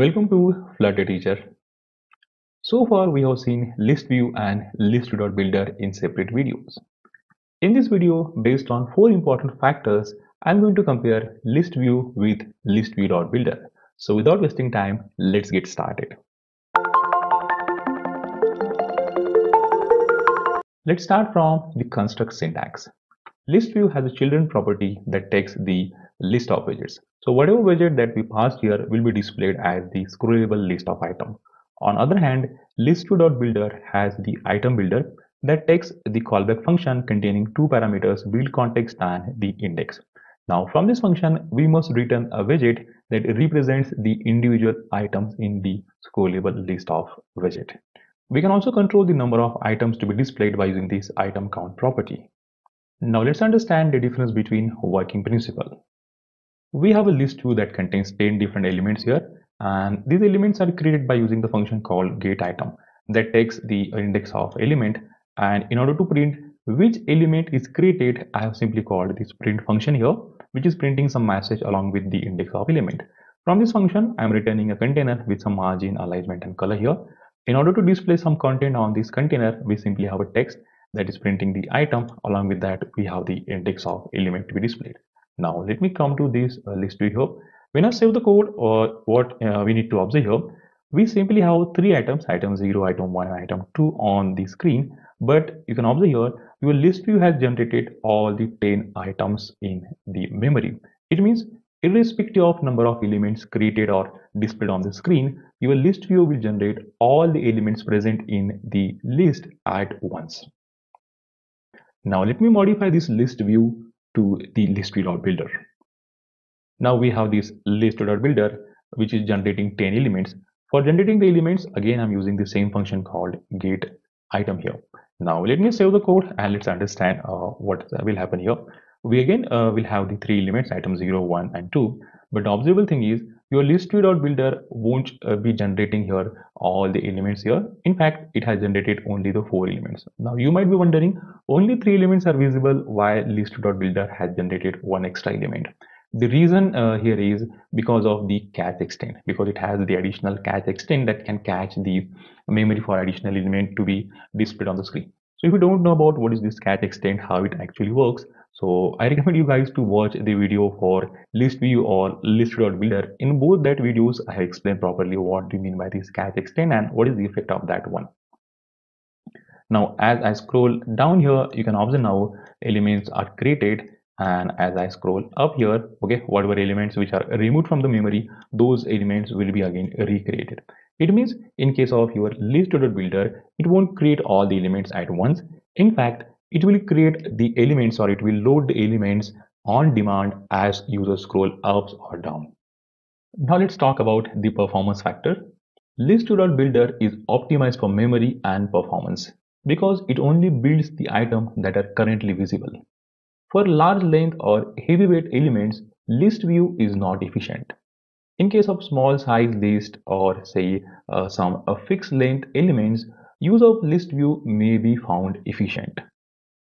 Welcome to Flutter Teacher. So far we have seen list view and list view builder in separate videos. In this video, based on four important factors, I'm going to compare list view with list view builder. So without wasting time, let's get started. Let's start from the construct syntax. List view has a children property that takes the list of widgets. So whatever widget that we passed here will be displayed as the scrollable list of item. On other hand, listview.builder has the item builder that takes the callback function containing two parameters build context and the index. Now from this function, we must return a widget that represents the individual items in the scrollable list of widget. We can also control the number of items to be displayed by using this item count property. Now let's understand the difference between working principle. We have a list view that contains 10 different elements here and these elements are created by using the function called getItem that takes the index of element and in order to print which element is created I have simply called this print function here which is printing some message along with the index of element. From this function I am returning a container with some margin alignment and color here. In order to display some content on this container we simply have a text that is printing the item along with that we have the index of element to be displayed. Now let me come to this uh, list view here. When I save the code or uh, what uh, we need to observe here, we simply have three items, item 0, item 1 item 2 on the screen. But you can observe here, your list view has generated all the 10 items in the memory. It means irrespective of number of elements created or displayed on the screen, your list view will generate all the elements present in the list at once. Now let me modify this list view to the list builder. Now we have this list builder which is generating 10 elements. For generating the elements, again I'm using the same function called get item here. Now let me save the code and let's understand uh, what will happen here. We again uh, will have the three elements item 0, 1 and 2. But the observable thing is your list builder won't uh, be generating here all the elements here. In fact, it has generated only the four elements. Now you might be wondering only three elements are visible while list builder has generated one extra element. The reason uh, here is because of the cache extent, because it has the additional cache extent that can catch the memory for additional element to be displayed on the screen. So if you don't know about what is this cache extent, how it actually works, so I recommend you guys to watch the video for list view or list builder. In both that videos, I have explained properly what do you mean by this cache extent and what is the effect of that one. Now, as I scroll down here, you can observe now elements are created and as I scroll up here, okay, whatever elements which are removed from the memory, those elements will be again recreated. It means in case of your list builder, it won't create all the elements at once. In fact, it will create the elements or it will load the elements on demand as users scroll up or down. Now let's talk about the performance factor. Listview.builder is optimized for memory and performance because it only builds the item that are currently visible. For large length or heavyweight elements, list view is not efficient. In case of small size list or say uh, some uh, fixed length elements, use of list view may be found efficient.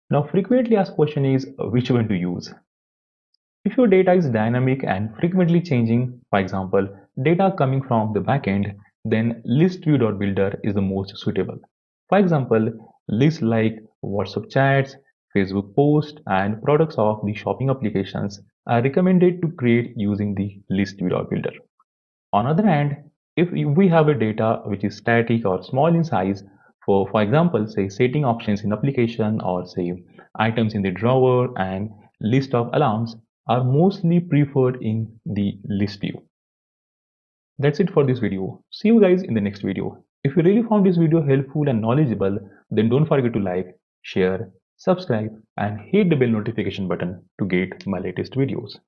Now frequently asked question is uh, which one to use. If your data is dynamic and frequently changing, for example, data coming from the backend, then listview.builder is the most suitable. For example, lists like WhatsApp chats, Facebook posts, and products of the shopping applications are recommended to create using the listview.builder. On other hand, if we have a data which is static or small in size, for, for example, say setting options in application or say items in the drawer and list of alarms are mostly preferred in the list view. That's it for this video. See you guys in the next video. If you really found this video helpful and knowledgeable, then don't forget to like, share, subscribe and hit the bell notification button to get my latest videos.